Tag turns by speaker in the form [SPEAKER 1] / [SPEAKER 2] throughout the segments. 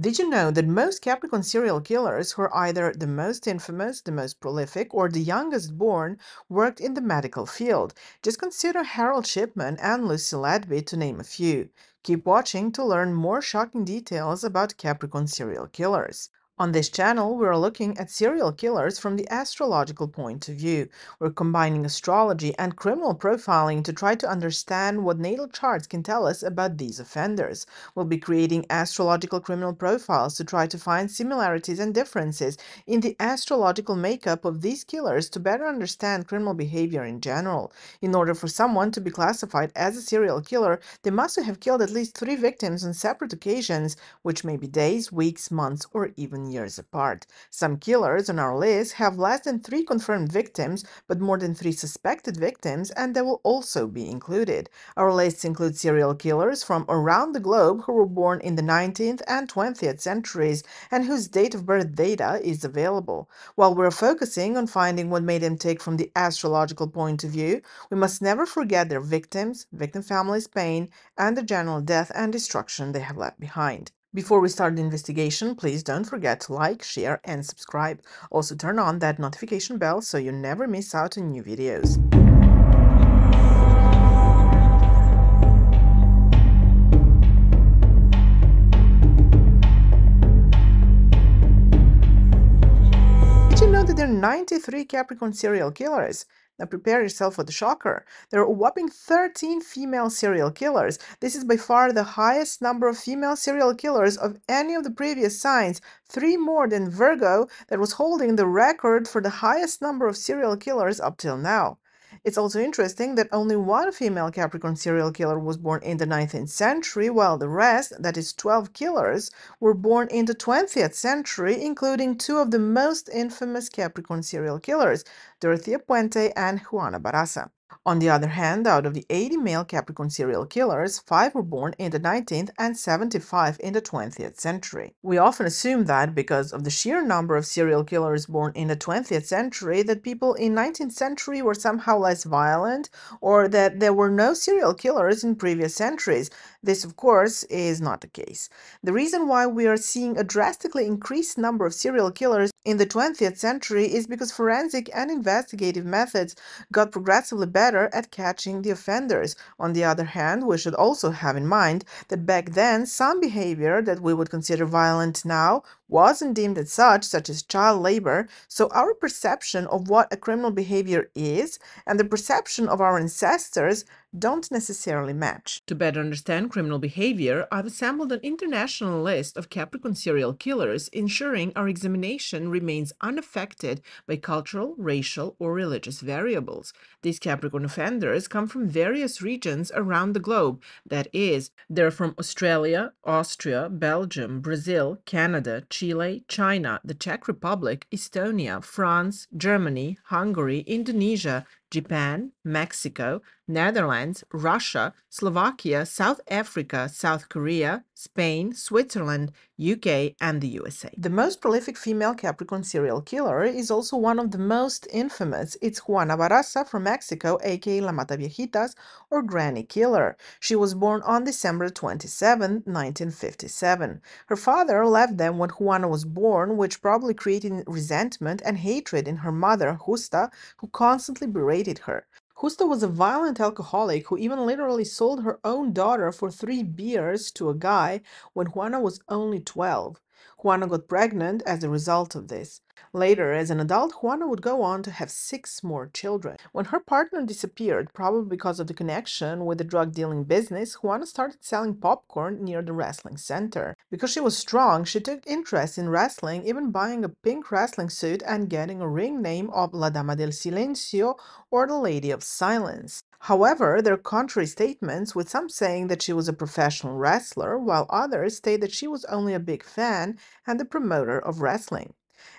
[SPEAKER 1] Did you know that most Capricorn serial killers, who are either the most infamous, the most prolific, or the youngest born, worked in the medical field? Just consider Harold Shipman and Lucy Letby, to name a few. Keep watching to learn more shocking details about Capricorn serial killers. On this channel, we are looking at serial killers from the astrological point of view. We're combining astrology and criminal profiling to try to understand what natal charts can tell us about these offenders. We'll be creating astrological criminal profiles to try to find similarities and differences in the astrological makeup of these killers to better understand criminal behavior in general. In order for someone to be classified as a serial killer, they must have killed at least three victims on separate occasions, which may be days, weeks, months, or even years apart. Some killers on our list have less than three confirmed victims, but more than three suspected victims, and they will also be included. Our lists include serial killers from around the globe who were born in the 19th and 20th centuries and whose date of birth data is available. While we're focusing on finding what made them tick from the astrological point of view, we must never forget their victims, victim families' pain, and the general death and destruction they have left behind. Before we start the investigation, please don't forget to like, share, and subscribe. Also turn on that notification bell so you never miss out on new videos. Did you know that there are 93 Capricorn serial killers? Now prepare yourself for the shocker. There are whopping 13 female serial killers. This is by far the highest number of female serial killers of any of the previous signs, three more than Virgo that was holding the record for the highest number of serial killers up till now. It's also interesting that only one female Capricorn serial killer was born in the 19th century, while the rest, that is 12 killers, were born in the 20th century, including two of the most infamous Capricorn serial killers, Dorothea Puente and Juana Barraza. On the other hand, out of the 80 male Capricorn serial killers, 5 were born in the 19th and 75 in the 20th century. We often assume that because of the sheer number of serial killers born in the 20th century that people in 19th century were somehow less violent or that there were no serial killers in previous centuries. This, of course, is not the case. The reason why we are seeing a drastically increased number of serial killers in the 20th century is because forensic and investigative methods got progressively better at catching the offenders. On the other hand, we should also have in mind that back then some behavior that we would consider violent now wasn't deemed as such, such as child labor, so our perception of what a criminal behavior is and the perception of our ancestors don't necessarily match. To better understand criminal behavior, I've assembled an international list of Capricorn serial killers, ensuring our examination remains unaffected by cultural, racial, or religious variables. These Capricorn offenders come from various regions around the globe. That is, they're from Australia, Austria, Belgium, Brazil, Canada, Chile, China, the Czech Republic, Estonia, France, Germany, Hungary, Indonesia, Japan, Mexico, Netherlands, Russia, Slovakia, South Africa, South Korea, Spain, Switzerland, UK, and the USA. The most prolific female Capricorn serial killer is also one of the most infamous. It's Juana Barraza from Mexico, aka La Mata Viejitas or Granny Killer. She was born on December 27, 1957. Her father left them when Juana was born, which probably created resentment and hatred in her mother, Justa, who constantly berated her. Justa was a violent alcoholic who even literally sold her own daughter for three beers to a guy when Juana was only 12. Juana got pregnant as a result of this. Later, as an adult, Juana would go on to have six more children. When her partner disappeared, probably because of the connection with the drug dealing business, Juana started selling popcorn near the wrestling center. Because she was strong, she took interest in wrestling, even buying a pink wrestling suit and getting a ring name of La Dama del Silencio or the Lady of Silence. However, there are contrary statements, with some saying that she was a professional wrestler, while others state that she was only a big fan and the promoter of wrestling.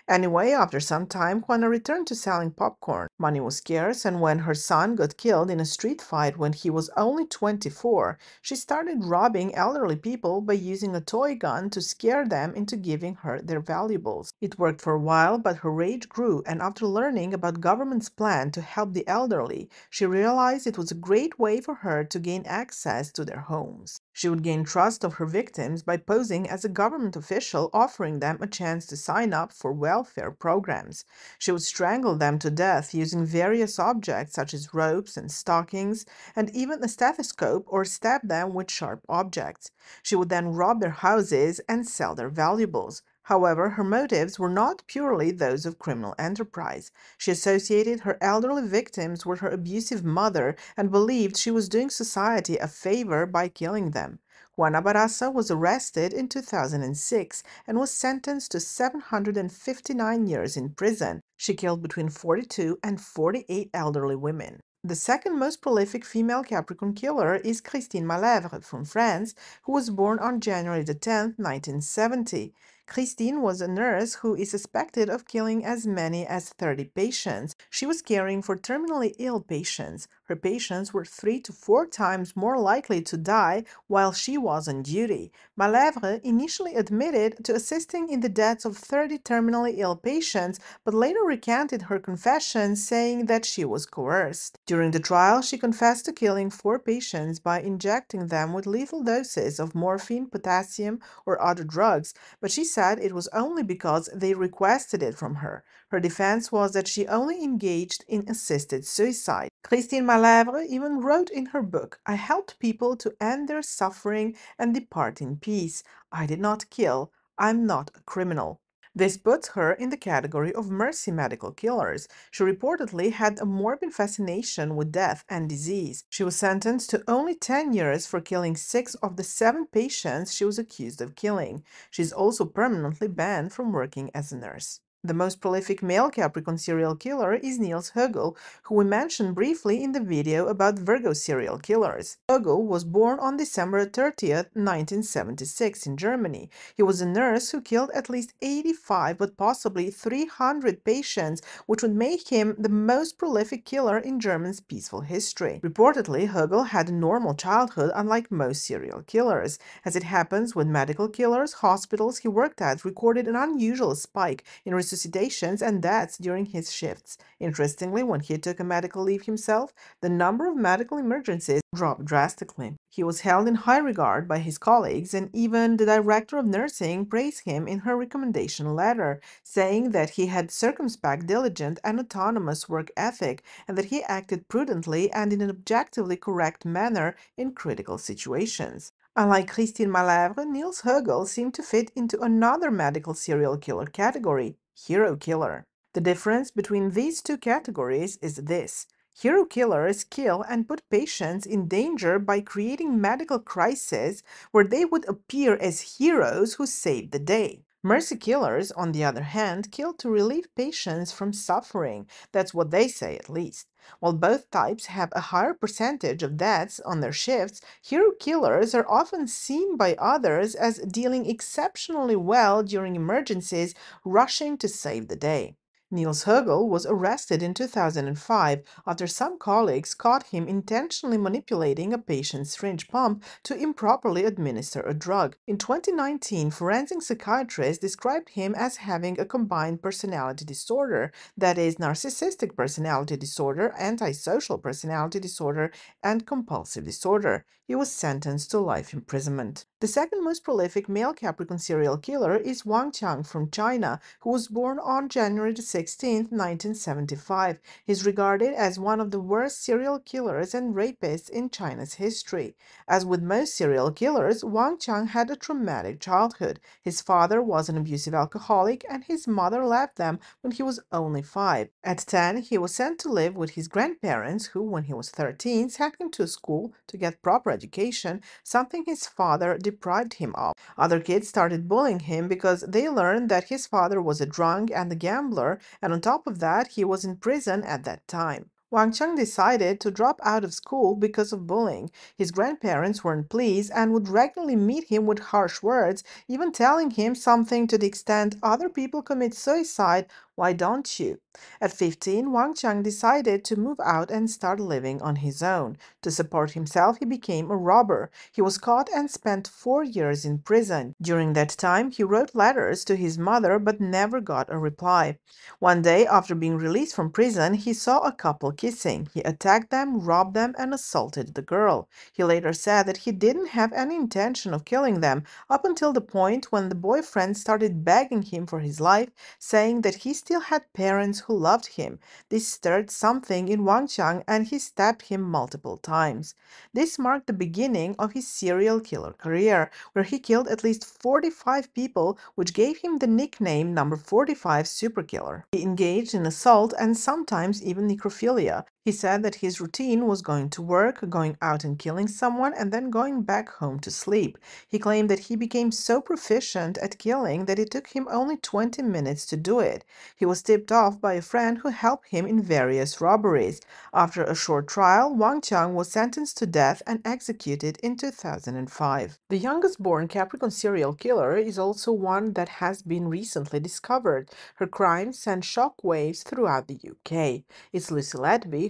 [SPEAKER 1] Anyway, after some time, Juana returned to selling popcorn. Money was scarce, and when her son got killed in a street fight when he was only 24, she started robbing elderly people by using a toy gun to scare them into giving her their valuables. It worked for a while, but her rage grew, and after learning about government's plan to help the elderly, she realized it was a great way for her to gain access to their homes. She would gain trust of her victims by posing as a government official offering them a chance to sign up for welfare programs. She would strangle them to death using various objects such as ropes and stockings and even a stethoscope or stab them with sharp objects. She would then rob their houses and sell their valuables. However, her motives were not purely those of criminal enterprise. She associated her elderly victims with her abusive mother and believed she was doing society a favor by killing them. Juana Barraza was arrested in 2006 and was sentenced to 759 years in prison. She killed between 42 and 48 elderly women. The second most prolific female Capricorn killer is Christine Malèvre from France, who was born on January 10, 1970. Christine was a nurse who is suspected of killing as many as 30 patients. She was caring for terminally ill patients. Her patients were three to four times more likely to die while she was on duty. Malèvre initially admitted to assisting in the deaths of 30 terminally ill patients, but later recanted her confession, saying that she was coerced. During the trial, she confessed to killing four patients by injecting them with lethal doses of morphine, potassium, or other drugs, but she said it was only because they requested it from her. Her defense was that she only engaged in assisted suicide. Christine Malèvre even wrote in her book, I helped people to end their suffering and depart in peace. I did not kill. I'm not a criminal. This puts her in the category of mercy medical killers. She reportedly had a morbid fascination with death and disease. She was sentenced to only 10 years for killing six of the seven patients she was accused of killing. She is also permanently banned from working as a nurse. The most prolific male Capricorn serial killer is Niels Högel, who we mentioned briefly in the video about Virgo serial killers. Högel was born on December 30, 1976 in Germany. He was a nurse who killed at least 85 but possibly 300 patients, which would make him the most prolific killer in German's peaceful history. Reportedly, Högel had a normal childhood unlike most serial killers. As it happens with medical killers, hospitals he worked at recorded an unusual spike in resuscitations and deaths during his shifts. Interestingly, when he took a medical leave himself, the number of medical emergencies dropped drastically. He was held in high regard by his colleagues, and even the director of nursing praised him in her recommendation letter, saying that he had circumspect, diligent, and autonomous work ethic, and that he acted prudently and in an objectively correct manner in critical situations. Unlike Christine Malèvre, Niels Högel seemed to fit into another medical serial killer category, hero killer. The difference between these two categories is this. Hero killers kill and put patients in danger by creating medical crises where they would appear as heroes who save the day. Mercy killers, on the other hand, kill to relieve patients from suffering. That's what they say, at least. While both types have a higher percentage of deaths on their shifts, hero killers are often seen by others as dealing exceptionally well during emergencies, rushing to save the day. Niels Högel was arrested in 2005 after some colleagues caught him intentionally manipulating a patient's syringe pump to improperly administer a drug. In 2019, forensic psychiatrists described him as having a combined personality disorder, that is, narcissistic personality disorder, antisocial personality disorder, and compulsive disorder. He was sentenced to life imprisonment. The second most prolific male Capricorn serial killer is Wang Qiang from China, who was born on January 16, 1975. He's regarded as one of the worst serial killers and rapists in China's history. As with most serial killers, Wang Qiang had a traumatic childhood. His father was an abusive alcoholic and his mother left them when he was only five. At 10, he was sent to live with his grandparents, who, when he was 13, sent him to school to get proper education, something his father deprived him of. Other kids started bullying him because they learned that his father was a drunk and a gambler, and on top of that, he was in prison at that time. Wang Qiang decided to drop out of school because of bullying. His grandparents weren't pleased and would regularly meet him with harsh words, even telling him something to the extent other people commit suicide, why don't you? At 15, Wang Qiang decided to move out and start living on his own. To support himself, he became a robber. He was caught and spent four years in prison. During that time, he wrote letters to his mother but never got a reply. One day, after being released from prison, he saw a couple kissing. He attacked them, robbed them, and assaulted the girl. He later said that he didn't have any intention of killing them up until the point when the boyfriend started begging him for his life, saying that he still had parents who loved him. This stirred something in Wang Qiang and he stabbed him multiple times. This marked the beginning of his serial killer career, where he killed at least 45 people, which gave him the nickname number 45 super killer. He engaged in assault and sometimes even necrophilia. He said that his routine was going to work, going out and killing someone, and then going back home to sleep. He claimed that he became so proficient at killing that it took him only 20 minutes to do it. He was tipped off by a friend who helped him in various robberies. After a short trial, Wang Qiang was sentenced to death and executed in 2005. The youngest born Capricorn serial killer is also one that has been recently discovered. Her crimes sent shockwaves throughout the UK. It's Lucy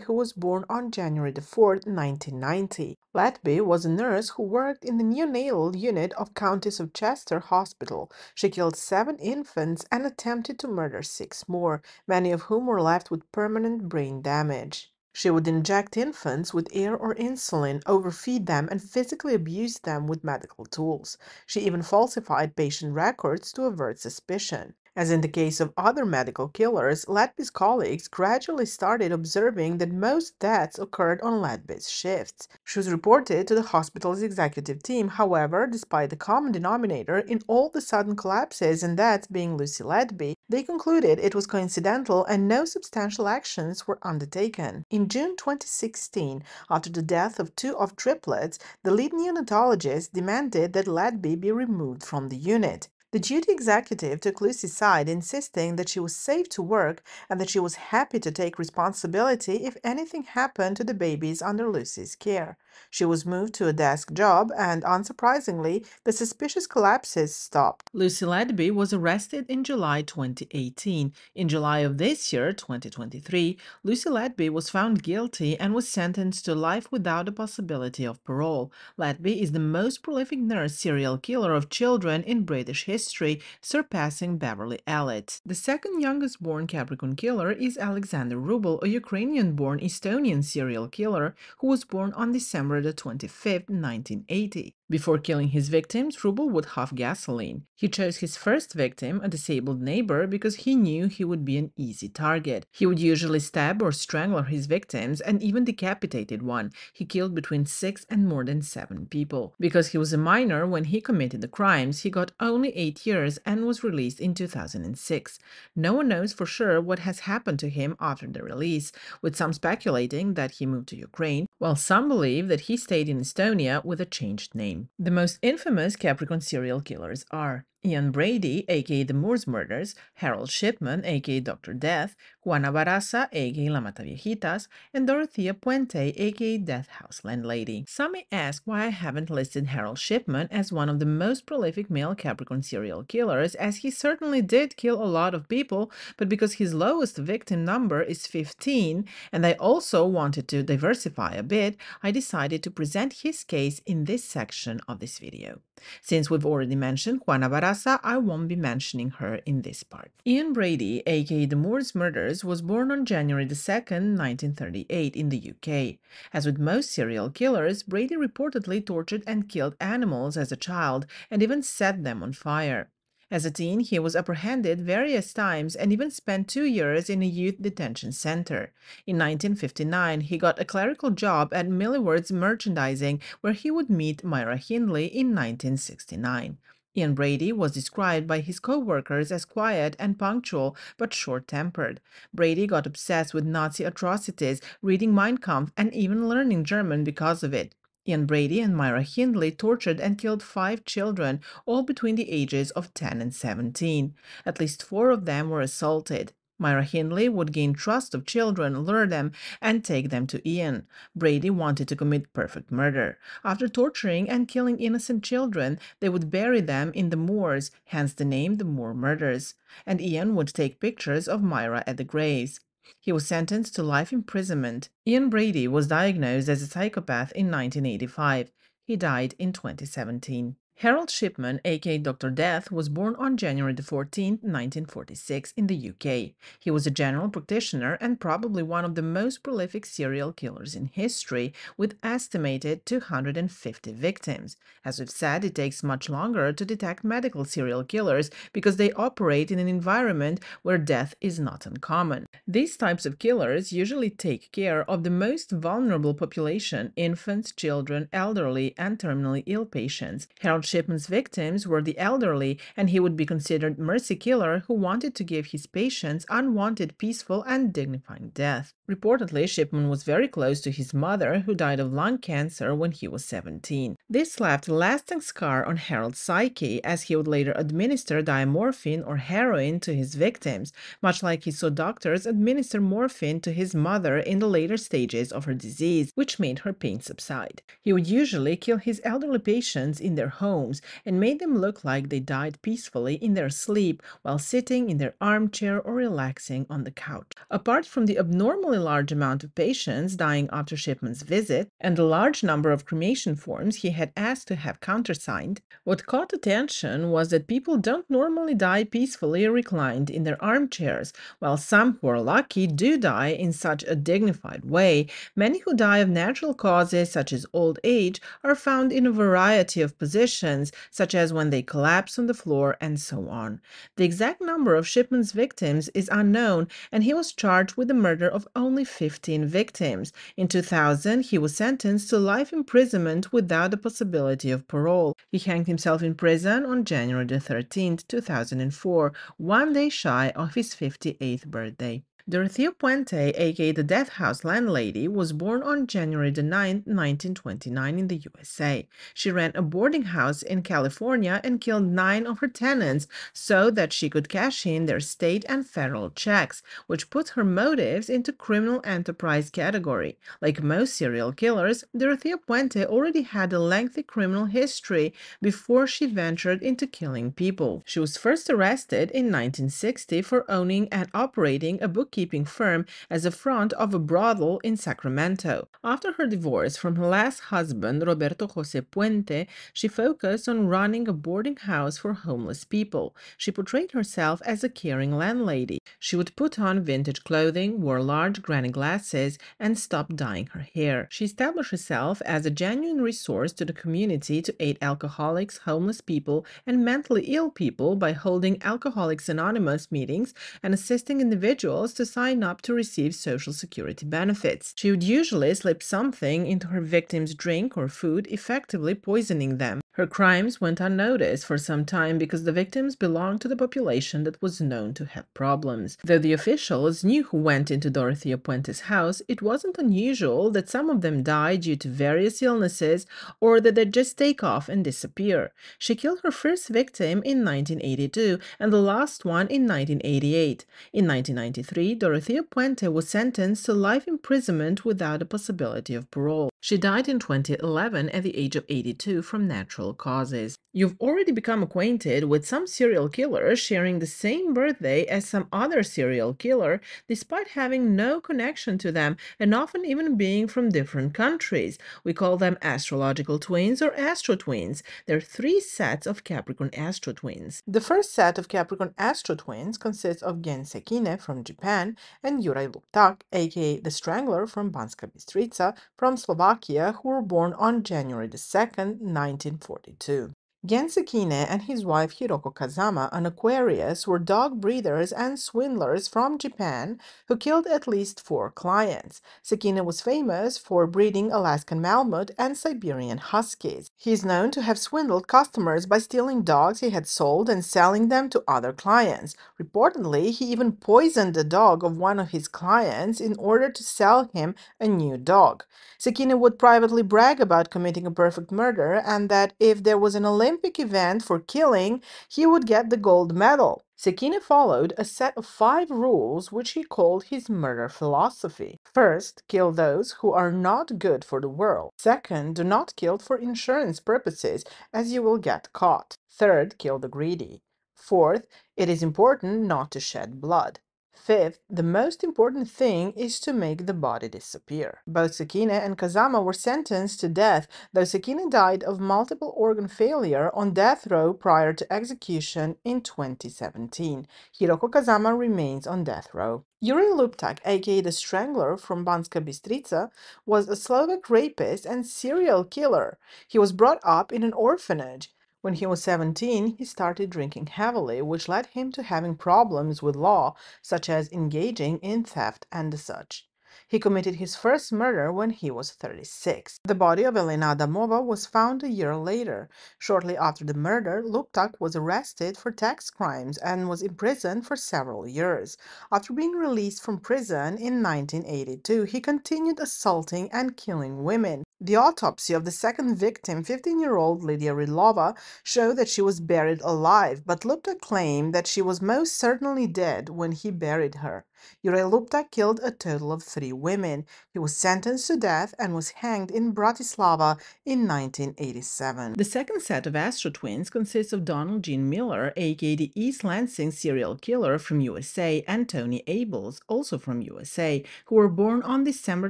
[SPEAKER 1] Who was born on January 4, 1990. Letby was a nurse who worked in the neonatal unit of Countess of Chester Hospital. She killed seven infants and attempted to murder six more, many of whom were left with permanent brain damage. She would inject infants with air or insulin, overfeed them, and physically abuse them with medical tools. She even falsified patient records to avert suspicion. As in the case of other medical killers, Letby's colleagues gradually started observing that most deaths occurred on Letby's shifts. She was reported to the hospital's executive team, however, despite the common denominator in all the sudden collapses and deaths being Lucy Letby, they concluded it was coincidental and no substantial actions were undertaken. In June 2016, after the death of two of triplets, the lead neonatologist demanded that Letby be removed from the unit. The duty executive took Lucy's side, insisting that she was safe to work and that she was happy to take responsibility if anything happened to the babies under Lucy's care. She was moved to a desk job, and unsurprisingly, the suspicious collapses stopped. Lucy Letby was arrested in July 2018. In July of this year, 2023, Lucy Letby was found guilty and was sentenced to life without a possibility of parole. Letby is the most prolific nurse serial killer of children in British history, surpassing Beverley Allitt. The second youngest born Capricorn killer is Alexander Rubel, a Ukrainian born Estonian serial killer who was born on December the 25th, 1980. Before killing his victims, Rubel would huff gasoline. He chose his first victim, a disabled neighbor, because he knew he would be an easy target. He would usually stab or strangle his victims and even decapitated one. He killed between six and more than seven people. Because he was a minor when he committed the crimes, he got only eight years and was released in 2006. No one knows for sure what has happened to him after the release, with some speculating that he moved to Ukraine, while some believe that he stayed in Estonia with a changed name. The most infamous Capricorn serial killers are Ian Brady, aka The Moors Murders, Harold Shipman, aka Dr. Death, Juana Barraza, aka La Mataviejitas, and Dorothea Puente, aka Death House Landlady. Some may ask why I haven't listed Harold Shipman as one of the most prolific male Capricorn serial killers, as he certainly did kill a lot of people, but because his lowest victim number is 15, and I also wanted to diversify a bit, I decided to present his case in this section of this video. Since we've already mentioned Juana Barraza, I won't be mentioning her in this part. Ian Brady, aka The Moors Murders, was born on January 2, 1938 in the UK. As with most serial killers, Brady reportedly tortured and killed animals as a child and even set them on fire. As a teen, he was apprehended various times and even spent two years in a youth detention center. In 1959, he got a clerical job at Millwards Merchandising, where he would meet Myra Hindley in 1969. Ian Brady was described by his co-workers as quiet and punctual, but short-tempered. Brady got obsessed with Nazi atrocities, reading Mein Kampf, and even learning German because of it. Ian Brady and Myra Hindley tortured and killed five children, all between the ages of 10 and 17. At least four of them were assaulted. Myra Hindley would gain trust of children, lure them, and take them to Ian. Brady wanted to commit perfect murder. After torturing and killing innocent children, they would bury them in the moors, hence the name the Moor Murders, and Ian would take pictures of Myra at the graves. He was sentenced to life imprisonment. Ian Brady was diagnosed as a psychopath in 1985. He died in 2017. Harold Shipman, aka Dr. Death, was born on January 14, 1946, in the UK. He was a general practitioner and probably one of the most prolific serial killers in history, with estimated 250 victims. As we've said, it takes much longer to detect medical serial killers because they operate in an environment where death is not uncommon. These types of killers usually take care of the most vulnerable population infants, children, elderly, and terminally ill patients. Harold Shipman's victims were the elderly, and he would be considered mercy killer who wanted to give his patients unwanted, peaceful, and dignifying death. Reportedly, Shipman was very close to his mother, who died of lung cancer when he was 17. This left a lasting scar on Harold's psyche, as he would later administer diamorphine or heroin to his victims, much like he saw doctors administer morphine to his mother in the later stages of her disease, which made her pain subside. He would usually kill his elderly patients in their home homes and made them look like they died peacefully in their sleep while sitting in their armchair or relaxing on the couch. Apart from the abnormally large amount of patients dying after Shipman's visit and the large number of cremation forms he had asked to have countersigned, what caught attention was that people don't normally die peacefully reclined in their armchairs, while some who are lucky do die in such a dignified way. Many who die of natural causes, such as old age, are found in a variety of positions conditions, such as when they collapse on the floor and so on. The exact number of Shipman's victims is unknown, and he was charged with the murder of only 15 victims. In 2000, he was sentenced to life imprisonment without the possibility of parole. He hanged himself in prison on January 13, 2004, one day shy of his 58th birthday. Dorothea Puente, aka the Death House landlady, was born on January 9, 1929, in the USA. She ran a boarding house in California and killed nine of her tenants so that she could cash in their state and federal checks, which put her motives into criminal enterprise category. Like most serial killers, Dorothea Puente already had a lengthy criminal history before she ventured into killing people. She was first arrested in 1960 for owning and operating a bookkeeping bookkeeping firm as a front of a brothel in Sacramento. After her divorce from her last husband, Roberto Jose Puente, she focused on running a boarding house for homeless people. She portrayed herself as a caring landlady. She would put on vintage clothing, wore large granny glasses, and stopped dyeing her hair. She established herself as a genuine resource to the community to aid alcoholics, homeless people, and mentally ill people by holding Alcoholics Anonymous meetings and assisting individuals to sign up to receive Social Security benefits. She would usually slip something into her victims' drink or food, effectively poisoning them. Her crimes went unnoticed for some time because the victims belonged to the population that was known to have problems. Though the officials knew who went into Dorothea Puente's house, it wasn't unusual that some of them died due to various illnesses or that they'd just take off and disappear. She killed her first victim in 1982 and the last one in 1988. In 1993, Dorothea Puente was sentenced to life imprisonment without a possibility of parole. She died in 2011 at the age of 82 from natural causes. You've already become acquainted with some serial killers sharing the same birthday as some other serial killer, despite having no connection to them and often even being from different countries. We call them astrological twins or astro twins. There are three sets of Capricorn astro twins. The first set of Capricorn astro twins consists of Gen Sekine from Japan and Juraj Luptak, aka the Strangler from Banska Bystrica, from Slovakia Slovakia who were born on January 2, 1942. Gen Sekine and his wife Hiroko Kazama, an Aquarius, were dog breeders and swindlers from Japan who killed at least four clients. Sekine was famous for breeding Alaskan Malamute and Siberian Huskies. He is known to have swindled customers by stealing dogs he had sold and selling them to other clients. Reportedly, he even poisoned the dog of one of his clients in order to sell him a new dog. Sekine would privately brag about committing a perfect murder and that if there was an Olympic event for killing, he would get the gold medal. Sekine followed a set of five rules which he called his murder philosophy. First, kill those who are not good for the world. Second, do not kill for insurance purposes, as you will get caught. Third, kill the greedy. Fourth, it is important not to shed blood. Fifth, the most important thing is to make the body disappear. Both Sekine and Kazama were sentenced to death, though Sekine died of multiple organ failure on death row prior to execution in 2017. Hiroko Kazama remains on death row. Yuri Luptak, aka the Strangler from Banska Bystrica, was a Slovak rapist and serial killer. He was brought up in an orphanage. When he was 17, he started drinking heavily, which led him to having problems with law, such as engaging in theft and such. He committed his first murder when he was 36. The body of Elena Adamova was found a year later. Shortly after the murder, Luptak was arrested for tax crimes and was imprisoned for several years. After being released from prison in 1982, he continued assaulting and killing women. The autopsy of the second victim, 15-year-old Lydia Rydlova, showed that she was buried alive, but Luptak claimed that she was most certainly dead when he buried her. Yuri Luptak killed a total of three women. He was sentenced to death and was hanged in Bratislava in 1987. The second set of Astro twins consists of Donald Gene Miller, aka the East Lansing serial killer from USA, and Tony Abels, also from USA, who were born on December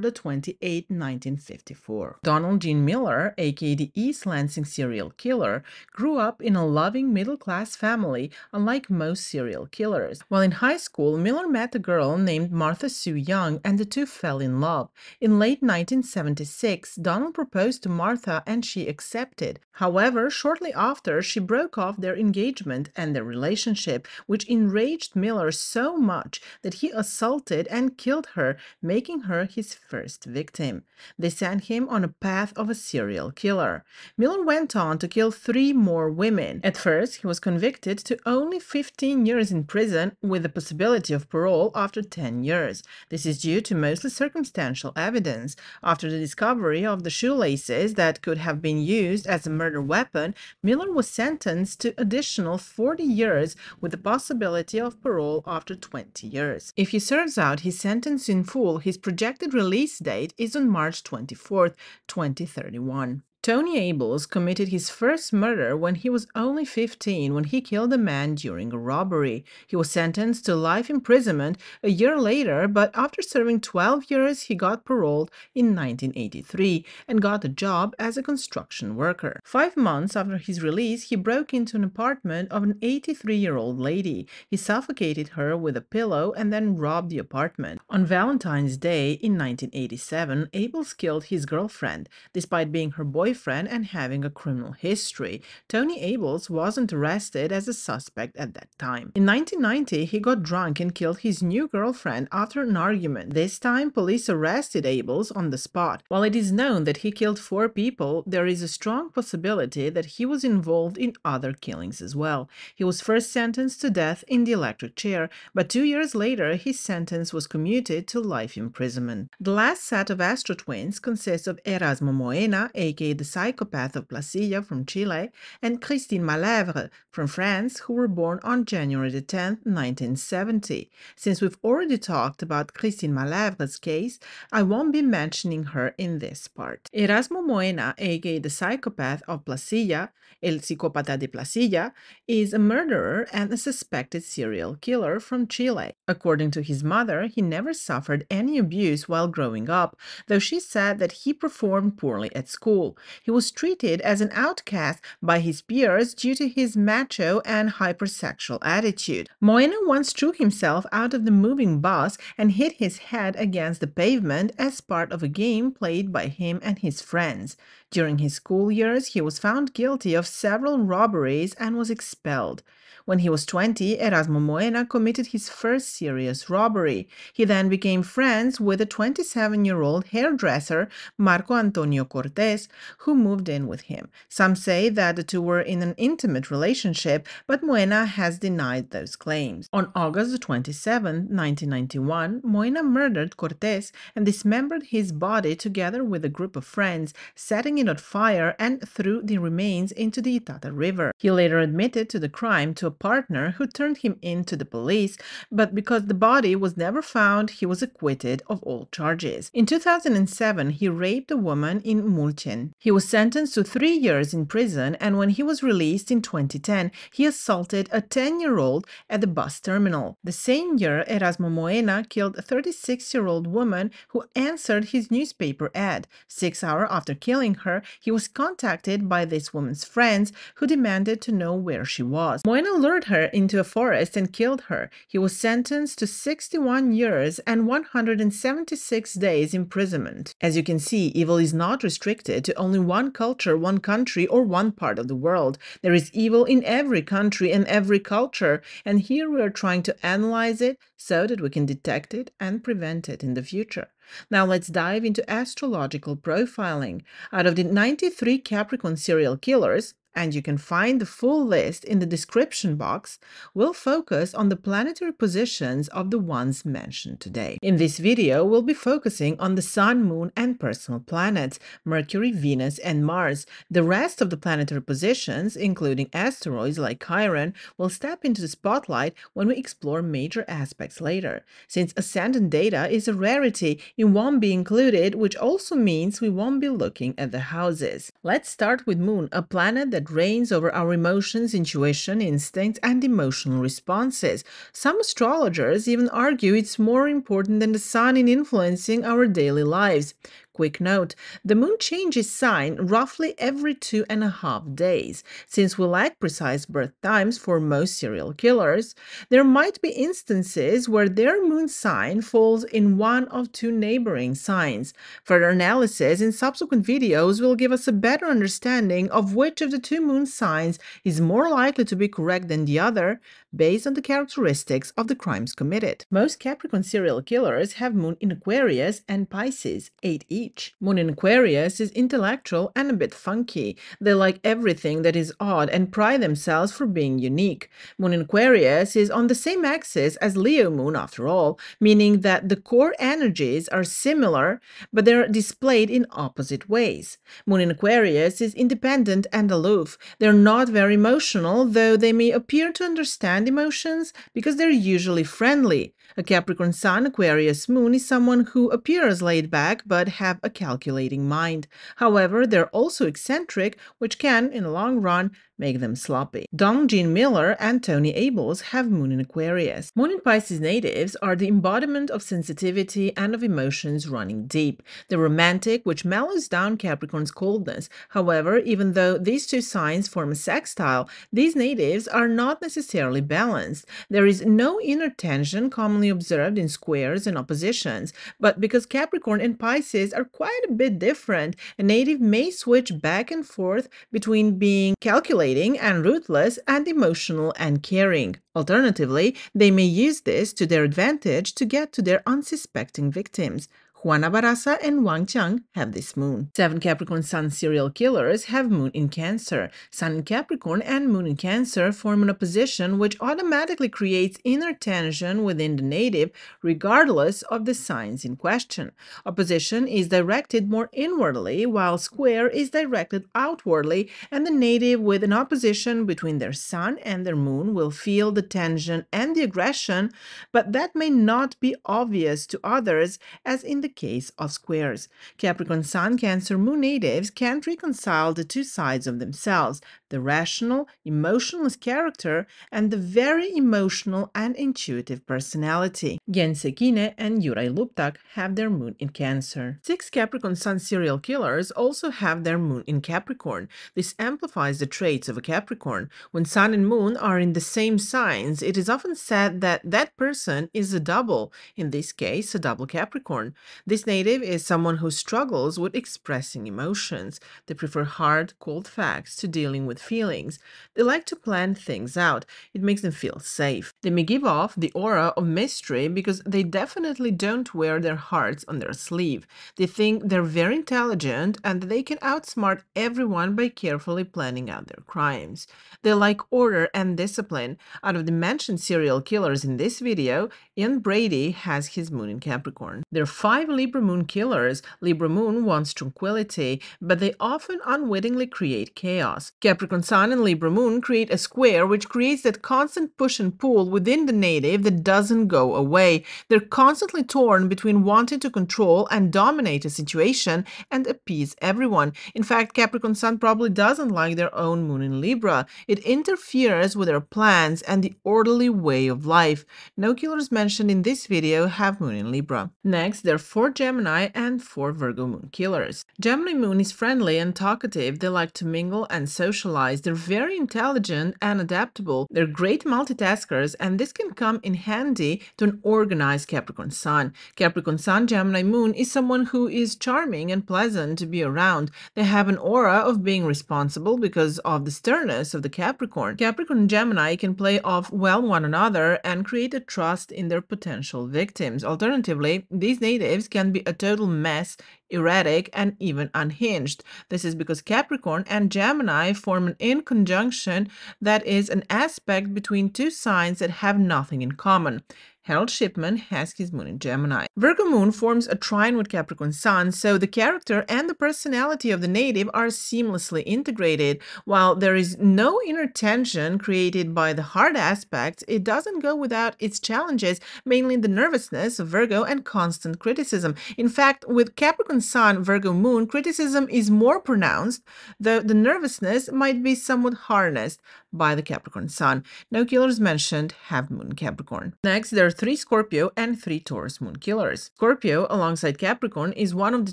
[SPEAKER 1] 28, 1954. Donald Gene Miller, aka the East Lansing serial killer, grew up in a loving middle-class family, unlike most serial killers. While in high school, Miller met a girl named Martha Sue Young and the two fell in love. In late 1976, Donald proposed to Martha and she accepted. However, shortly after, she broke off their engagement and their relationship, which enraged Miller so much that he assaulted and killed her, making her his first victim. They sent him on a path of a serial killer. Miller went on to kill three more women. At first, he was convicted to only 15 years in prison with the possibility of parole after 10 years. This is due to mostly circumstantial evidence. After the discovery of the shoelaces that could have been used as a murder weapon, Miller was sentenced to additional 40 years with the possibility of parole after 20 years. If he serves out his sentence in full, his projected release date is on March 24, 2031. Tony Abels committed his first murder when he was only 15 when he killed a man during a robbery. He was sentenced to life imprisonment a year later, but after serving 12 years, he got paroled in 1983 and got a job as a construction worker. Five months after his release, he broke into an apartment of an 83-year-old lady. He suffocated her with a pillow and then robbed the apartment. On Valentine's Day in 1987, Abels killed his girlfriend. Despite being her boyfriend, boyfriend and having a criminal history. Tony Abels wasn't arrested as a suspect at that time. In 1990, he got drunk and killed his new girlfriend after an argument. This time, police arrested Abels on the spot. While it is known that he killed four people, there is a strong possibility that he was involved in other killings as well. He was first sentenced to death in the electric chair, but two years later, his sentence was commuted to life imprisonment. The last set of Astro twins consists of Erasmo Moena, aka the psychopath of Placilla from Chile, and Christine Malèvre from France, who were born on January 10, 1970. Since we've already talked about Christine Malèvre's case, I won't be mentioning her in this part. Erasmo Moena, aka the psychopath of Placilla, El Psicópata de Placilla, is a murderer and a suspected serial killer from Chile. According to his mother, he never suffered any abuse while growing up, though she said that he performed poorly at school. He was treated as an outcast by his peers due to his macho and hypersexual attitude. Moena once threw himself out of the moving bus and hit his head against the pavement as part of a game played by him and his friends. During his school years, he was found guilty of several robberies and was expelled. When he was 20, Erasmo Moena committed his first serious robbery. He then became friends with a 27-year-old hairdresser, Marco Antonio Cortés, who moved in with him. Some say that the two were in an intimate relationship, but Moena has denied those claims. On August 27, 1991, Moena murdered Cortés and dismembered his body together with a group of friends, setting it on fire and threw the remains into the Itata River. He later admitted to the crime to a partner who turned him in to the police, but because the body was never found, he was acquitted of all charges. In 2007, he raped a woman in Mulchen. He was sentenced to three years in prison, and when he was released in 2010, he assaulted a 10 year old at the bus terminal. The same year, Erasmo Moena killed a 36 year old woman who answered his newspaper ad. Six hours after killing her, he was contacted by this woman's friends who demanded to know where she was. Moena lured her into a forest and killed her. He was sentenced to 61 years and 176 days imprisonment. As you can see, evil is not restricted to only one culture, one country, or one part of the world. There is evil in every country and every culture, and here we are trying to analyze it so that we can detect it and prevent it in the future. Now let's dive into astrological profiling. Out of the 93 Capricorn serial killers, and you can find the full list in the description box, we'll focus on the planetary positions of the ones mentioned today. In this video, we'll be focusing on the Sun, Moon, and personal planets, Mercury, Venus, and Mars. The rest of the planetary positions, including asteroids like Chiron, will step into the spotlight when we explore major aspects later. Since ascendant data is a rarity, it won't be included, which also means we won't be looking at the houses. Let's start with Moon, a planet that reigns over our emotions, intuition, instincts, and emotional responses. Some astrologers even argue it's more important than the sun in influencing our daily lives. Quick note the moon changes sign roughly every two and a half days. Since we lack precise birth times for most serial killers, there might be instances where their moon sign falls in one of two neighboring signs. Further analysis in subsequent videos will give us a better understanding of which of the two moon signs is more likely to be correct than the other based on the characteristics of the crimes committed. Most Capricorn serial killers have moon in Aquarius and Pisces, 8 each. Moon in Aquarius is intellectual and a bit funky. They like everything that is odd and pride themselves for being unique. Moon in Aquarius is on the same axis as Leo Moon after all, meaning that the core energies are similar, but they're displayed in opposite ways. Moon in Aquarius is independent and aloof. They're not very emotional, though they may appear to understand emotions because they're usually friendly. A Capricorn Sun Aquarius Moon is someone who appears laid back but have a calculating mind. However, they're also eccentric, which can, in the long run, make them sloppy. Donald Gene Miller and Tony Abels have Moon in Aquarius. Moon in Pisces natives are the embodiment of sensitivity and of emotions running deep. They're romantic, which mellows down Capricorn's coldness. However, even though these two signs form a sextile, these natives are not necessarily balanced. There is no inner tension commonly observed in squares and oppositions, but because Capricorn and Pisces are quite a bit different, a native may switch back and forth between being calculating and ruthless and emotional and caring. Alternatively, they may use this to their advantage to get to their unsuspecting victims. Juana Barraza and Wang Qiang have this moon. Seven Capricorn Sun serial killers have moon in Cancer. Sun in Capricorn and moon in Cancer form an opposition which automatically creates inner tension within the native, regardless of the signs in question. Opposition is directed more inwardly, while square is directed outwardly, and the native with an opposition between their Sun and their moon will feel the tension and the aggression, but that may not be obvious to others, as in the case of squares. Capricorn Sun, Cancer, Moon natives can't reconcile the two sides of themselves the rational, emotionless character and the very emotional and intuitive personality. Sekine and Juraj Luptak have their moon in Cancer. Six Capricorn Sun serial killers also have their moon in Capricorn. This amplifies the traits of a Capricorn. When Sun and Moon are in the same signs, it is often said that that person is a double, in this case, a double Capricorn. This native is someone who struggles with expressing emotions. They prefer hard, cold facts to dealing with feelings. They like to plan things out. It makes them feel safe. They may give off the aura of mystery because they definitely don't wear their hearts on their sleeve. They think they're very intelligent and they can outsmart everyone by carefully planning out their crimes. They like order and discipline. Out of the mentioned serial killers in this video, Ian Brady has his moon in Capricorn. There are five Libra moon killers, Libra moon wants tranquility, but they often unwittingly create chaos. Capricorn sun and Libra moon create a square which creates that constant push and pull within the native that doesn't go away. They're constantly torn between wanting to control and dominate a situation and appease everyone. In fact, Capricorn sun probably doesn't like their own moon in Libra. It interferes with their plans and the orderly way of life. No killers mentioned in this video have moon in Libra. Next, there four Gemini and four Virgo moon killers. Gemini moon is friendly and talkative. They like to mingle and socialize. They're very intelligent and adaptable. They're great multitaskers, and this can come in handy to an organized Capricorn sun. Capricorn sun Gemini moon is someone who is charming and pleasant to be around. They have an aura of being responsible because of the sternness of the Capricorn. Capricorn Gemini can play off well one another and create a trust in their potential victims. Alternatively, these natives can be a total mess erratic, and even unhinged. This is because Capricorn and Gemini form an in conjunction that is an aspect between two signs that have nothing in common. Harold Shipman has his moon in Gemini. Virgo moon forms a trine with Capricorn sun, so the character and the personality of the native are seamlessly integrated. While there is no inner tension created by the hard aspects, it doesn't go without its challenges, mainly the nervousness of Virgo and constant criticism. In fact, with Capricorn sun, Virgo moon, criticism is more pronounced, though the nervousness might be somewhat harnessed by the Capricorn sun. No killers mentioned have moon Capricorn. Next, there are three Scorpio and three Taurus moon killers. Scorpio, alongside Capricorn, is one of the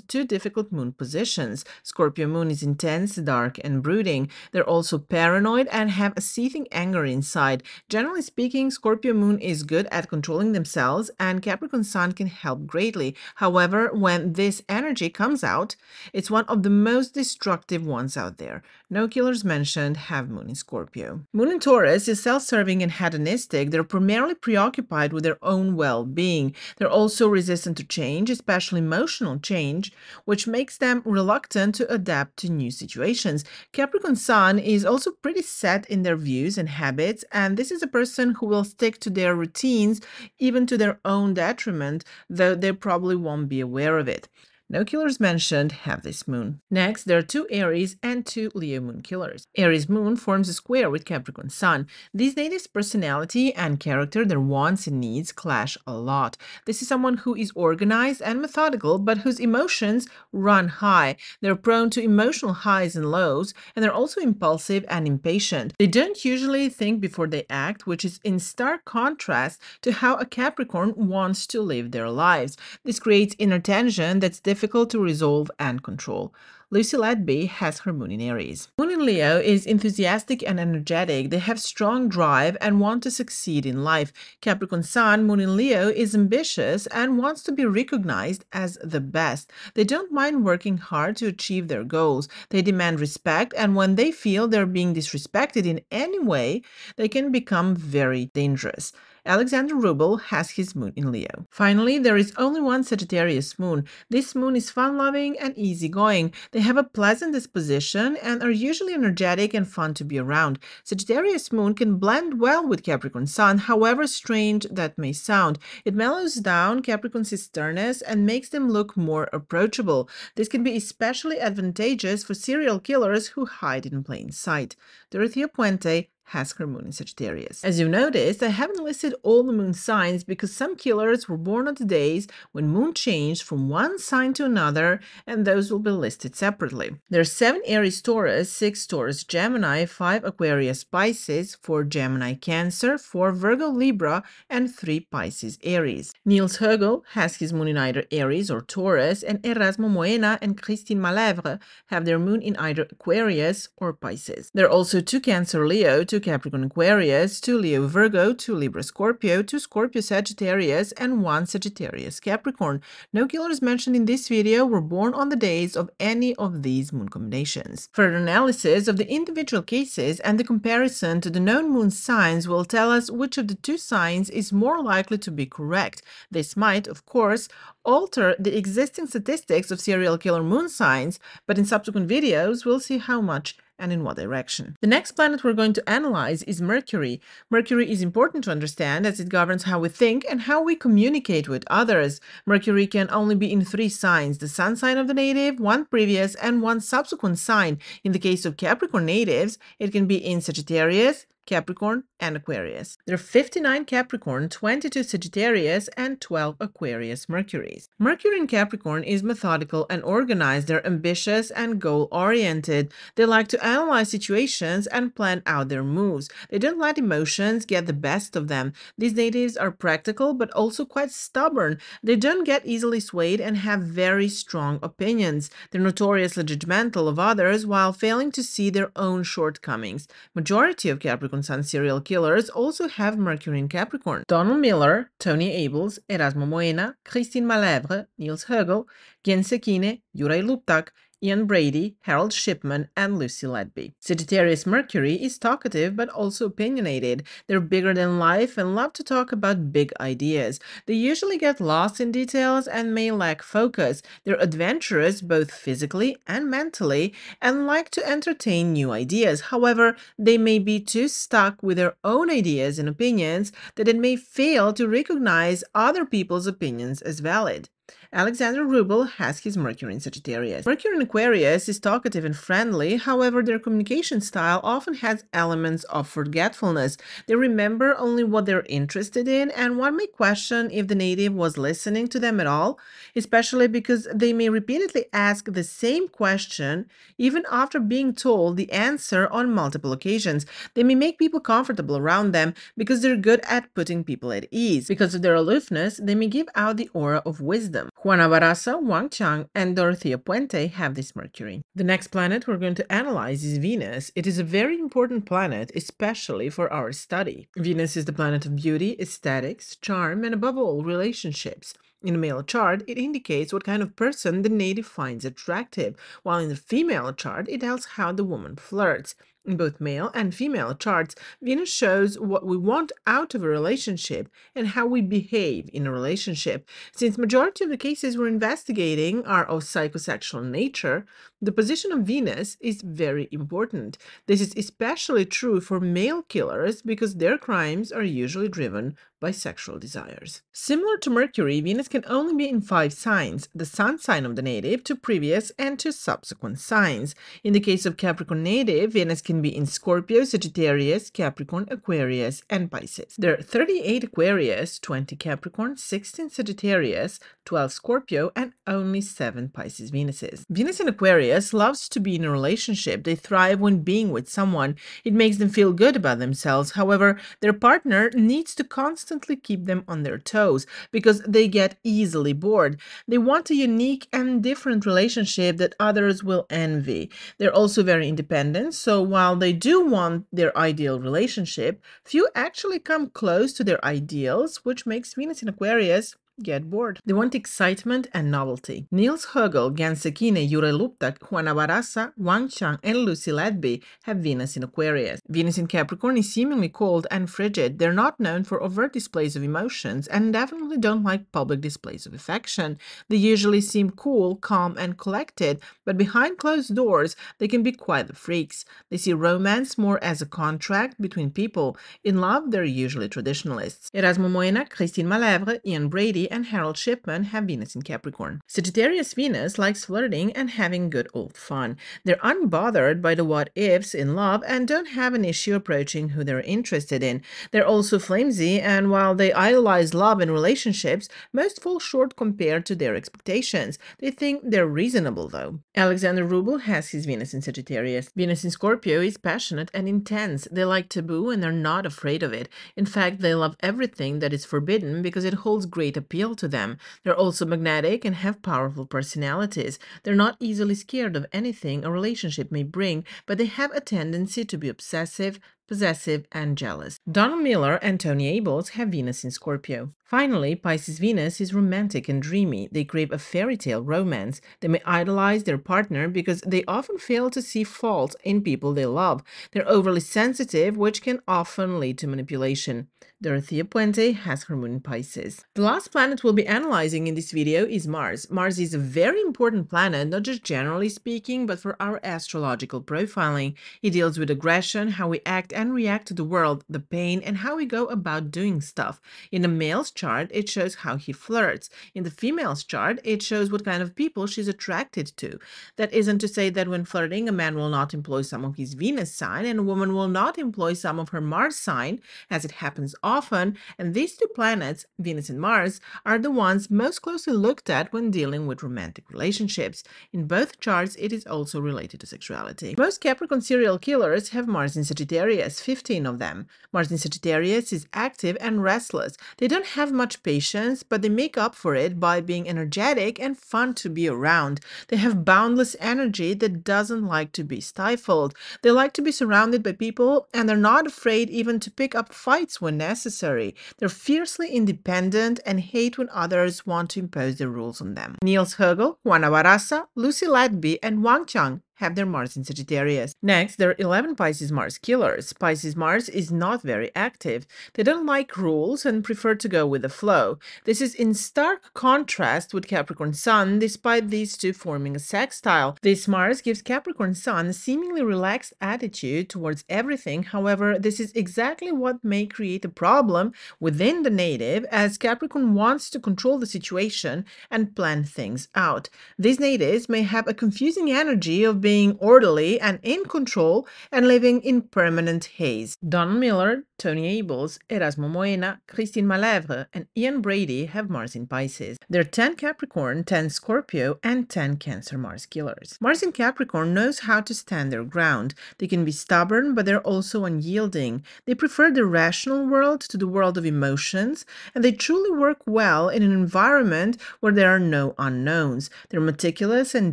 [SPEAKER 1] two difficult moon positions. Scorpio moon is intense, dark, and brooding. They're also paranoid and have a seething anger inside. Generally speaking, Scorpio moon is good at controlling themselves, and Capricorn sun can help greatly. However, when this energy comes out, it's one of the most destructive ones out there. No killers mentioned have moon in Scorpio. Moon in Taurus is self serving and hedonistic. They're primarily preoccupied with their own well being. They're also resistant to change, especially emotional change, which makes them reluctant to adapt to new situations. Capricorn Sun is also pretty set in their views and habits, and this is a person who will stick to their routines even to their own detriment, though they probably won't be aware of it. No killers mentioned have this moon. Next, there are two Aries and two Leo moon killers. Aries moon forms a square with Capricorn sun. These natives' personality and character, their wants and needs clash a lot. This is someone who is organized and methodical, but whose emotions run high. They're prone to emotional highs and lows, and they're also impulsive and impatient. They don't usually think before they act, which is in stark contrast to how a Capricorn wants to live their lives. This creates inner tension that's difficult difficult to resolve and control. Lucy Letby has her moon in Aries. Moon in Leo is enthusiastic and energetic. They have strong drive and want to succeed in life. Capricorn Sun, Moon in Leo, is ambitious and wants to be recognized as the best. They don't mind working hard to achieve their goals. They demand respect, and when they feel they're being disrespected in any way, they can become very dangerous. Alexander Rubel has his moon in Leo. Finally, there is only one Sagittarius moon. This moon is fun-loving and easygoing. They have a pleasant disposition and are usually energetic and fun to be around. Sagittarius moon can blend well with Capricorn sun, however strange that may sound. It mellows down Capricorn's sternness and makes them look more approachable. This can be especially advantageous for serial killers who hide in plain sight. Dorothea Puente has her moon in Sagittarius. As you noticed, I haven't listed all the moon signs because some killers were born on the days when moon changed from one sign to another, and those will be listed separately. There are seven Aries Taurus, six Taurus Gemini, five Aquarius Pisces, four Gemini Cancer, four Virgo Libra, and three Pisces Aries. Niels Högel has his moon in either Aries or Taurus, and Erasmo Moena and Christine Malèvre have their moon in either Aquarius or Pisces. There are also two Cancer Leo, two two Capricorn Aquarius, two Leo Virgo, two Libra Scorpio, two Scorpio Sagittarius, and one Sagittarius Capricorn. No killers mentioned in this video were born on the days of any of these moon combinations. Further analysis of the individual cases and the comparison to the known moon signs will tell us which of the two signs is more likely to be correct. This might, of course, alter the existing statistics of serial killer moon signs, but in subsequent videos we'll see how much and in what direction. The next planet we're going to analyze is Mercury. Mercury is important to understand as it governs how we think and how we communicate with others. Mercury can only be in three signs, the sun sign of the native, one previous, and one subsequent sign. In the case of Capricorn natives, it can be in Sagittarius, Capricorn, and Aquarius. There are 59 Capricorn, 22 Sagittarius, and 12 Aquarius Mercuries. Mercury in Capricorn is methodical and organized. They're ambitious and goal-oriented. They like to analyze situations and plan out their moves. They don't let emotions get the best of them. These natives are practical but also quite stubborn. They don't get easily swayed and have very strong opinions. They're notoriously judgmental of others while failing to see their own shortcomings. Majority of Capricorn Sun serial killers also have Mercury in Capricorn. Donald Miller, Tony Abels, Erasmo Moena, Christine Malèvre, Niels Högel, Gen Sekine, Juraj Luptak, Ian Brady, Harold Shipman, and Lucy Letby. Sagittarius Mercury is talkative but also opinionated. They're bigger than life and love to talk about big ideas. They usually get lost in details and may lack focus. They're adventurous both physically and mentally and like to entertain new ideas. However, they may be too stuck with their own ideas and opinions that it may fail to recognize other people's opinions as valid. Alexander Rubel has his Mercury in Sagittarius. Mercury in Aquarius is talkative and friendly, however, their communication style often has elements of forgetfulness. They remember only what they're interested in, and one may question if the native was listening to them at all, especially because they may repeatedly ask the same question even after being told the answer on multiple occasions. They may make people comfortable around them because they're good at putting people at ease. Because of their aloofness, they may give out the aura of wisdom. Juana Barraza, Wang Qiang, and Dorothea Puente have this Mercury. The next planet we're going to analyze is Venus. It is a very important planet, especially for our study. Venus is the planet of beauty, aesthetics, charm, and above all, relationships. In a male chart, it indicates what kind of person the native finds attractive, while in the female chart, it tells how the woman flirts. In both male and female charts, Venus shows what we want out of a relationship and how we behave in a relationship. Since majority of the cases we're investigating are of psychosexual nature, the position of Venus is very important. This is especially true for male killers because their crimes are usually driven by sexual desires. Similar to Mercury, Venus can only be in five signs, the sun sign of the native, to previous and to subsequent signs. In the case of Capricorn native, Venus can be in Scorpio, Sagittarius, Capricorn, Aquarius, and Pisces. There are 38 Aquarius, 20 Capricorn, 16 Sagittarius, 12 Scorpio, and only 7 Pisces Venuses. Venus in Aquarius loves to be in a relationship. They thrive when being with someone. It makes them feel good about themselves. However, their partner needs to constantly keep them on their toes because they get easily bored. They want a unique and different relationship that others will envy. They're also very independent, so while they do want their ideal relationship, few actually come close to their ideals, which makes Venus in Aquarius get bored. They want excitement and novelty. Niels Högel, Gen Sekine, Juraj Luptak, Juana Barraza, Wang Qiang, and Lucy Letby have Venus in Aquarius. Venus in Capricorn is seemingly cold and frigid. They're not known for overt displays of emotions and definitely don't like public displays of affection. They usually seem cool, calm, and collected, but behind closed doors, they can be quite the freaks. They see romance more as a contract between people. In love, they're usually traditionalists. Erasmo Moena, Christine Malèvre, Ian Brady, and Harold Shipman have Venus in Capricorn. Sagittarius Venus likes flirting and having good old fun. They're unbothered by the what ifs in love and don't have an issue approaching who they're interested in. They're also flimsy, and while they idolize love and relationships, most fall short compared to their expectations. They think they're reasonable, though. Alexander Rubel has his Venus in Sagittarius. Venus in Scorpio is passionate and intense. They like taboo and they're not afraid of it. In fact, they love everything that is forbidden because it holds great appeal appeal to them. They're also magnetic and have powerful personalities. They're not easily scared of anything a relationship may bring, but they have a tendency to be obsessive, possessive, and jealous. Donald Miller and Tony Abels have Venus in Scorpio. Finally, Pisces Venus is romantic and dreamy. They crave a fairy tale romance. They may idolize their partner because they often fail to see fault in people they love. They're overly sensitive, which can often lead to manipulation. Dorothea Puente has her moon in Pisces. The last planet we'll be analyzing in this video is Mars. Mars is a very important planet, not just generally speaking, but for our astrological profiling. It deals with aggression, how we act and react to the world, the pain, and how we go about doing stuff. In a male's chart, it shows how he flirts. In the female's chart, it shows what kind of people she's attracted to. That isn't to say that when flirting, a man will not employ some of his Venus sign and a woman will not employ some of her Mars sign, as it happens often, and these two planets, Venus and Mars, are the ones most closely looked at when dealing with romantic relationships. In both charts, it is also related to sexuality. Most Capricorn serial killers have Mars in Sagittarius, 15 of them. Mars in Sagittarius is active and restless. They don't have much patience, but they make up for it by being energetic and fun to be around. They have boundless energy that doesn't like to be stifled. They like to be surrounded by people and they're not afraid even to pick up fights when necessary. They're fiercely independent and hate when others want to impose their rules on them. Niels Högel, Juana Barraza, Lucy Letby, and Wang Qiang have their Mars in Sagittarius. Next, there are 11 Pisces Mars killers. Pisces Mars is not very active. They don't like rules and prefer to go with the flow. This is in stark contrast with Capricorn Sun, despite these two forming a sextile. This Mars gives Capricorn Sun a seemingly relaxed attitude towards everything. However, this is exactly what may create a problem within the native, as Capricorn wants to control the situation and plan things out. These natives may have a confusing energy of being orderly and in control and living in permanent haze. Don Miller, Tony Abels, Erasmo Moena, Christine Malèvre, and Ian Brady have Mars in Pisces. They're 10 Capricorn, 10 Scorpio, and 10 Cancer Mars killers. Mars in Capricorn knows how to stand their ground. They can be stubborn, but they're also unyielding. They prefer the rational world to the world of emotions, and they truly work well in an environment where there are no unknowns. They're meticulous and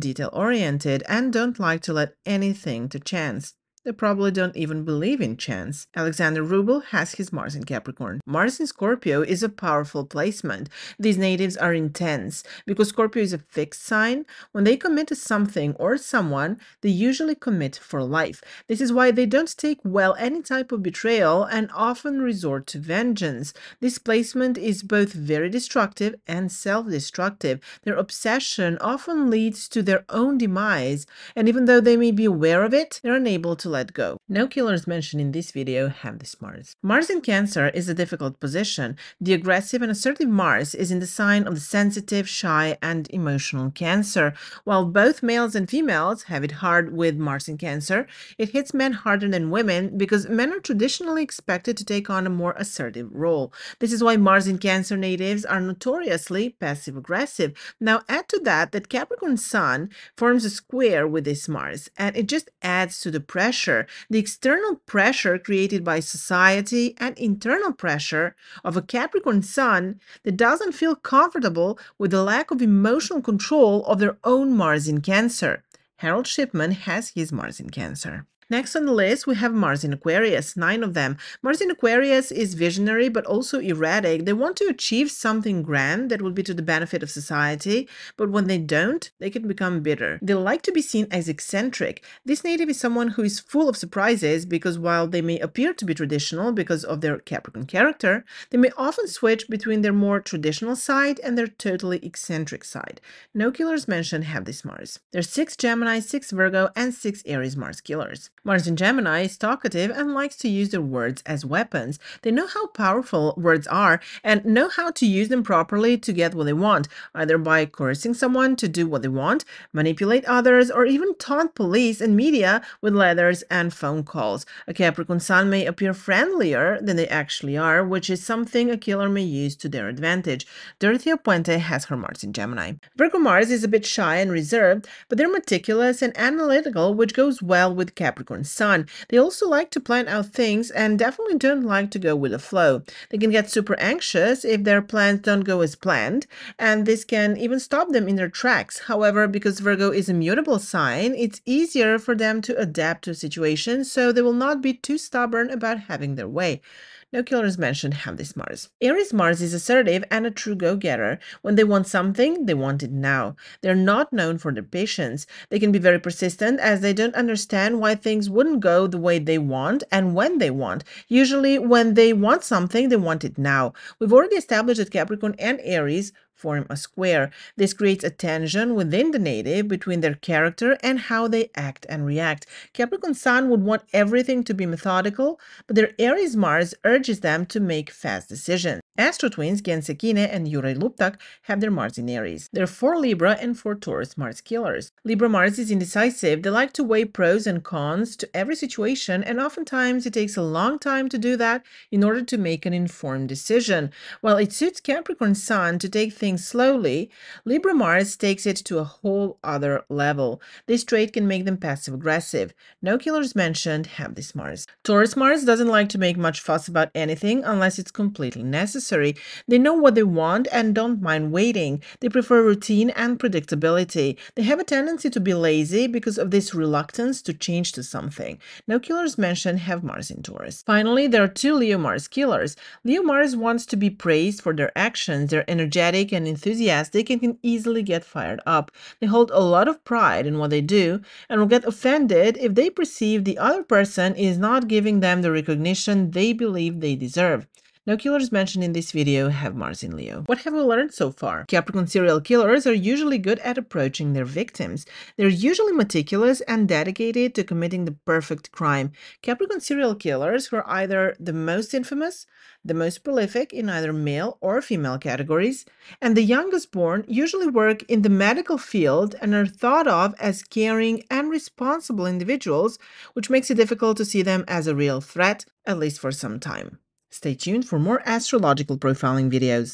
[SPEAKER 1] detail oriented and don't like to let anything to chance. They probably don't even believe in chance. Alexander Rubel has his Mars in Capricorn. Mars in Scorpio is a powerful placement. These natives are intense. Because Scorpio is a fixed sign, when they commit to something or someone, they usually commit for life. This is why they don't take well any type of betrayal and often resort to vengeance. This placement is both very destructive and self-destructive. Their obsession often leads to their own demise, and even though they may be aware of it, they're unable to let go. No killers mentioned in this video have this Mars. Mars in Cancer is a difficult position. The aggressive and assertive Mars is in the sign of the sensitive, shy, and emotional Cancer. While both males and females have it hard with Mars in Cancer, it hits men harder than women because men are traditionally expected to take on a more assertive role. This is why Mars in Cancer natives are notoriously passive aggressive. Now, add to that that Capricorn Sun forms a square with this Mars, and it just adds to the pressure pressure, the external pressure created by society and internal pressure of a Capricorn sun that doesn't feel comfortable with the lack of emotional control of their own Mars in Cancer. Harold Shipman has his Mars in Cancer. Next on the list, we have Mars in Aquarius, nine of them. Mars in Aquarius is visionary but also erratic. They want to achieve something grand that will be to the benefit of society, but when they don't, they can become bitter. They like to be seen as eccentric. This native is someone who is full of surprises because while they may appear to be traditional because of their Capricorn character, they may often switch between their more traditional side and their totally eccentric side. No killers mentioned have this Mars. There's six Gemini, six Virgo, and six Aries Mars killers. Mars in Gemini is talkative and likes to use their words as weapons. They know how powerful words are and know how to use them properly to get what they want, either by coercing someone to do what they want, manipulate others, or even taunt police and media with letters and phone calls. A Capricorn Sun may appear friendlier than they actually are, which is something a killer may use to their advantage. Dorothea Puente has her Mars in Gemini. Virgo Mars is a bit shy and reserved, but they're meticulous and analytical, which goes well with Capricorn Capricorn Sun. They also like to plan out things and definitely don't like to go with the flow. They can get super anxious if their plans don't go as planned, and this can even stop them in their tracks. However, because Virgo is a mutable sign, it's easier for them to adapt to situations, so they will not be too stubborn about having their way. No killers mentioned have this Mars. Aries Mars is assertive and a true go-getter. When they want something, they want it now. They're not known for their patience. They can be very persistent as they don't understand why things wouldn't go the way they want and when they want. Usually when they want something, they want it now. We've already established that Capricorn and Aries form a square. This creates a tension within the native between their character and how they act and react. Capricorn Sun would want everything to be methodical, but their Aries Mars urges them to make fast decisions. Astro twins Gen Sekine and Juraj Luptak have their Mars in Aries. They're four Libra and four Taurus Mars killers. Libra Mars is indecisive. They like to weigh pros and cons to every situation, and oftentimes it takes a long time to do that in order to make an informed decision. While it suits Capricorn Sun to take things slowly, Libra Mars takes it to a whole other level. This trait can make them passive aggressive. No killers mentioned have this Mars. Taurus Mars doesn't like to make much fuss about anything unless it's completely necessary necessary. They know what they want and don't mind waiting. They prefer routine and predictability. They have a tendency to be lazy because of this reluctance to change to something. No killers mentioned have Mars in Taurus. Finally, there are two Leo Mars killers. Leo Mars wants to be praised for their actions. They're energetic and enthusiastic and can easily get fired up. They hold a lot of pride in what they do and will get offended if they perceive the other person is not giving them the recognition they believe they deserve. No killers mentioned in this video have Mars in Leo. What have we learned so far? Capricorn serial killers are usually good at approaching their victims. They're usually meticulous and dedicated to committing the perfect crime. Capricorn serial killers who are either the most infamous, the most prolific in either male or female categories, and the youngest born usually work in the medical field and are thought of as caring and responsible individuals, which makes it difficult to see them as a real threat, at least for some time. Stay tuned for more astrological profiling videos.